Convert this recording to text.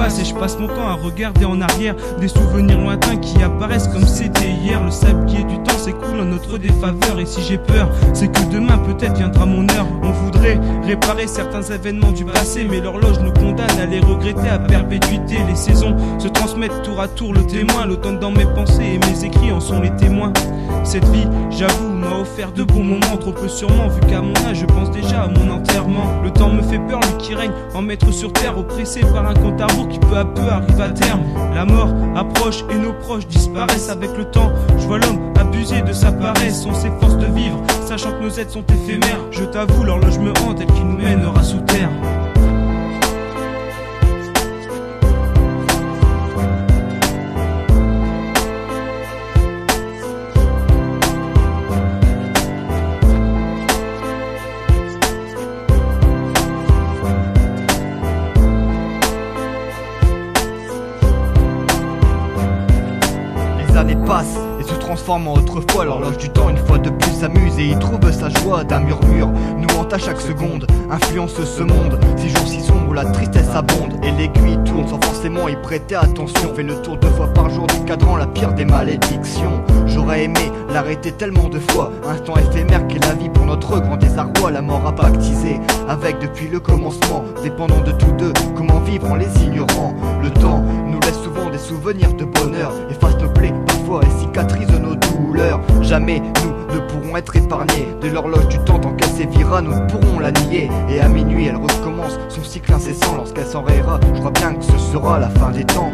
passe et je passe mon temps à regarder en arrière des souvenirs lointains qui apparaissent comme c'était hier. Le sablier du temps s'écoule en notre défaveur et si j'ai peur, c'est que demain peut-être viendra mon heure. On voudrait réparer certains événements du passé, mais l'horloge nous condamne à les regretter à perpétuité. Les saisons se transmettent tour à tour le témoin, l'automne dans mes pensées et mes écrits en sont les témoins. Cette vie, j'avoue, m'a offert de bons moments, trop peu sûrement, vu qu'à mon âge, je pense déjà à mon enterrement. Le temps me fait peur, règne en maître sur terre, oppressé par un compte à qui peu à peu arrive à terme. La mort approche et nos proches disparaissent avec le temps. Je vois l'homme abuser de sa paresse, on s'efforce de vivre, sachant que nos aides sont éphémères. Je t'avoue, l'horloge me hante, elle qui nous mènera sous terre. Années passent et se transforment en autrefois. L'horloge du temps une fois de plus s'amuse et y trouve sa joie d'un murmure Nous hante à chaque seconde, influence ce monde. Ces jours si sombres où la tristesse abonde Et l'aiguille tourne sans forcément y prêter attention. Fait le tour deux fois par jour du cadran, la pire des malédictions. J'aurais aimé l'arrêter tellement de fois. Instant éphémère qu'est la vie pour notre grand désarroi. La mort a pactisé avec depuis le commencement. Dépendant de tous deux, comment vivre en les ignorant? Le temps nous laisse souvent des souvenirs de bonheur. Efface nos plaies et cicatrise nos douleurs. Jamais nous ne pourrons être épargnés De l'horloge du temps. Tant qu'elle sévira nous ne pourrons la nier. Et à minuit elle recommence son cycle incessant. Lorsqu'elle s'enrayera je crois bien que ce sera la fin des temps